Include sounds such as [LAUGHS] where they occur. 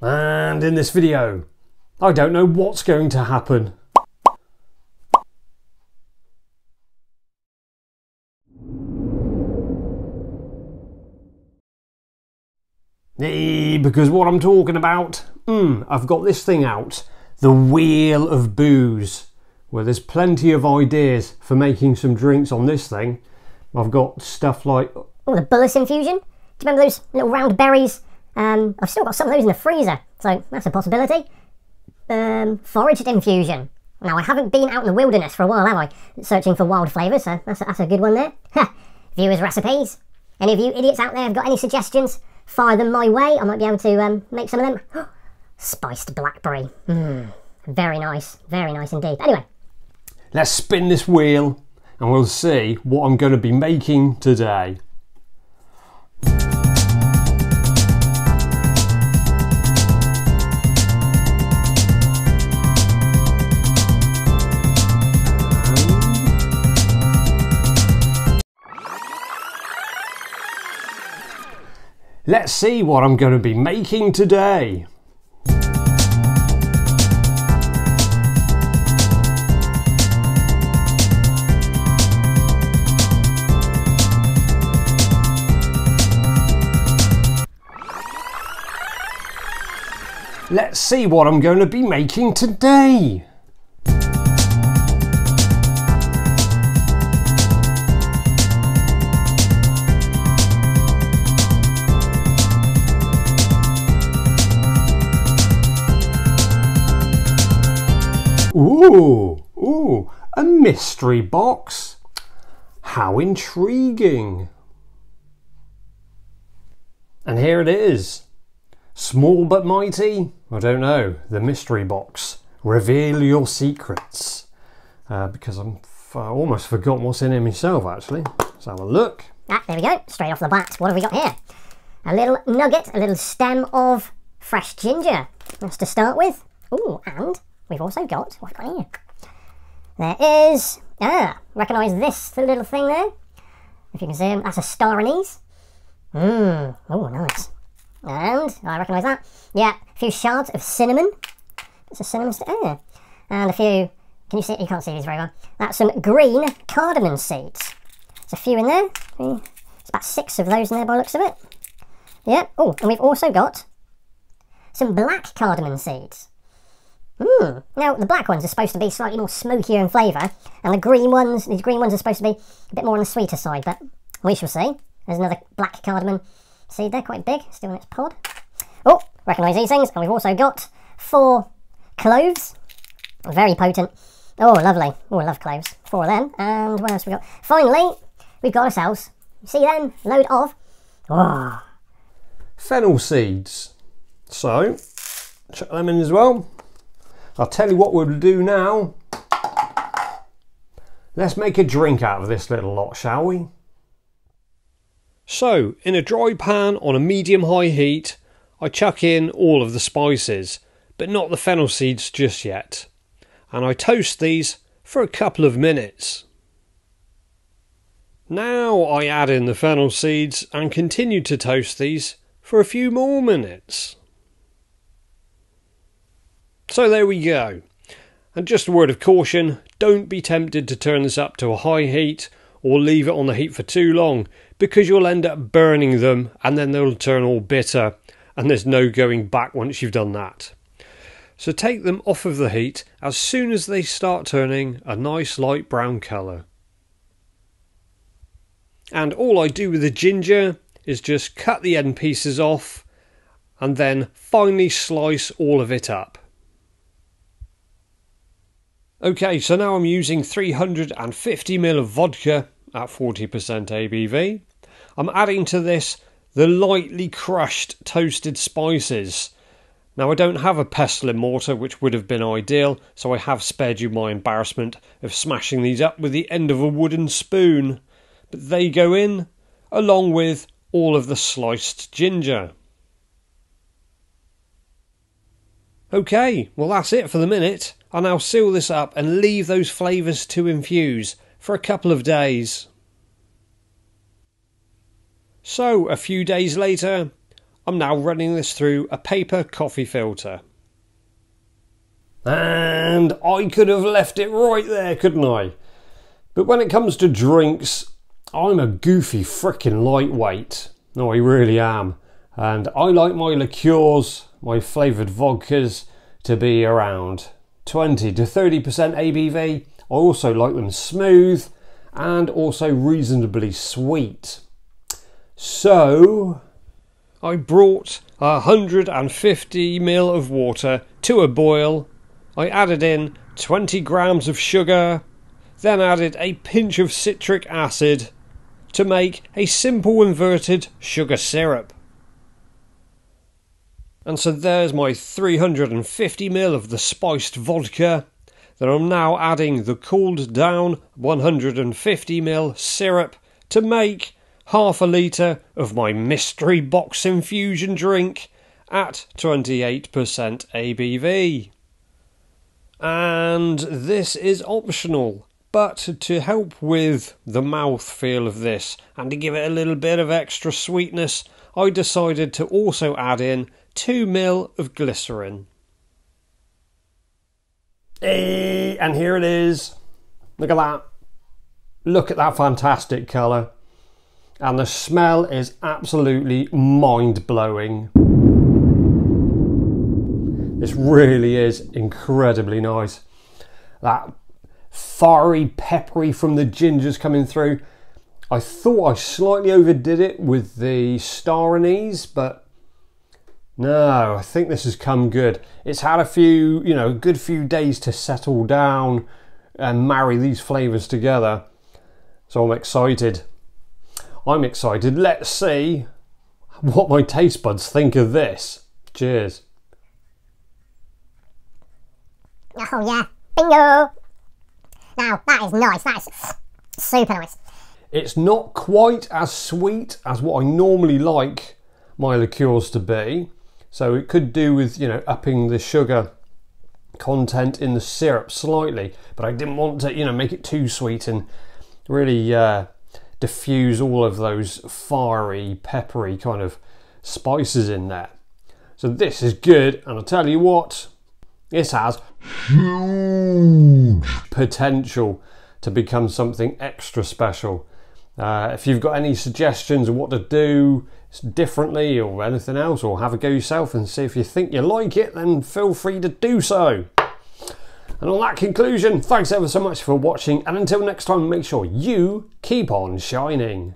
And in this video, I don't know what's going to happen. because what I'm talking about, mm, I've got this thing out, the Wheel of Booze, where there's plenty of ideas for making some drinks on this thing. I've got stuff like... Oh, the Bullace infusion? Do you remember those little round berries? Um, I've still got some of those in the freezer, so that's a possibility. Um, foraged infusion. Now, I haven't been out in the wilderness for a while, have I? Searching for wild flavours, so that's a, that's a good one there. [LAUGHS] Viewers' recipes. Any of you idiots out there have got any suggestions? Fire them my way. I might be able to um, make some of them. [GASPS] Spiced blackberry. Mm, very nice. Very nice indeed. Anyway. Let's spin this wheel and we'll see what I'm going to be making today. Let's see what I'm going to be making today. Let's see what I'm going to be making today. Ooh, ooh, a mystery box. How intriguing. And here it is. Small but mighty? I don't know. The mystery box. Reveal your secrets. Uh, because I'm almost forgotten what's in it myself, actually. Let's have a look. Ah, there we go. Straight off the bat. What have we got here? A little nugget, a little stem of fresh ginger. That's to start with. Oh, and we've also got, what have got here? There is, ah, recognise this the little thing there? If you can see them, that's a star anise. Mmm, oh, nice. And, I recognise that. Yeah, a few shards of cinnamon. It's a cinnamon stick. Oh. And a few, can you see, you can't see these very well. That's some green cardamom seeds. There's a few in there. It's about six of those in there by looks of it. Yeah, oh, and we've also got some black cardamom seeds. Hmm. Now, the black ones are supposed to be slightly more smokier in flavour, and the green ones, these green ones are supposed to be a bit more on the sweeter side, but we shall see. There's another black cardamom seed there, quite big, still in its pod. Oh, recognise these things, and we've also got four cloves, very potent. Oh, lovely. Oh, I love cloves. Four of them, and what else we got? Finally, we've got ourselves, see them, load of, oh. Fennel seeds. So, chuck them in as well. I'll tell you what we'll do now. Let's make a drink out of this little lot, shall we? So, in a dry pan on a medium high heat, I chuck in all of the spices, but not the fennel seeds just yet. And I toast these for a couple of minutes. Now I add in the fennel seeds and continue to toast these for a few more minutes. So there we go. And just a word of caution don't be tempted to turn this up to a high heat or leave it on the heat for too long because you'll end up burning them and then they'll turn all bitter and there's no going back once you've done that. So take them off of the heat as soon as they start turning a nice light brown colour. And all I do with the ginger is just cut the end pieces off and then finely slice all of it up. Okay, so now I'm using 350ml of vodka at 40% ABV. I'm adding to this the lightly crushed toasted spices. Now I don't have a pestle and mortar which would have been ideal, so I have spared you my embarrassment of smashing these up with the end of a wooden spoon. But they go in, along with all of the sliced ginger. Okay, well that's it for the minute. I'll now seal this up and leave those flavours to infuse for a couple of days. So, a few days later, I'm now running this through a paper coffee filter. And I could have left it right there, couldn't I? But when it comes to drinks, I'm a goofy frickin' lightweight. No, I really am. And I like my liqueurs, my flavoured vodkas, to be around 20 to 30% ABV. I also like them smooth and also reasonably sweet. So I brought 150 ml of water to a boil. I added in 20 grams of sugar, then added a pinch of citric acid to make a simple inverted sugar syrup. And so there's my 350ml of the spiced vodka. Then I'm now adding the cooled down 150ml syrup to make half a litre of my mystery box infusion drink at 28% ABV. And this is optional, but to help with the mouth feel of this and to give it a little bit of extra sweetness, I decided to also add in 2 mil of glycerin. Hey, and here it is. Look at that. Look at that fantastic colour. And the smell is absolutely mind blowing. This really is incredibly nice. That fiery, peppery from the gingers coming through. I thought I slightly overdid it with the star anise, but no, I think this has come good. It's had a few, you know, a good few days to settle down and marry these flavours together. So I'm excited. I'm excited. Let's see what my taste buds think of this. Cheers. Oh yeah, bingo! Now that is nice. That's super nice. It's not quite as sweet as what I normally like my liqueurs to be. So it could do with, you know, upping the sugar content in the syrup slightly, but I didn't want to, you know, make it too sweet and really uh, diffuse all of those fiery, peppery kind of spices in there. So this is good, and I'll tell you what, this has huge potential to become something extra special. Uh, if you've got any suggestions of what to do differently or anything else, or have a go yourself and see if you think you like it, then feel free to do so. And on that conclusion, thanks ever so much for watching, and until next time, make sure you keep on shining.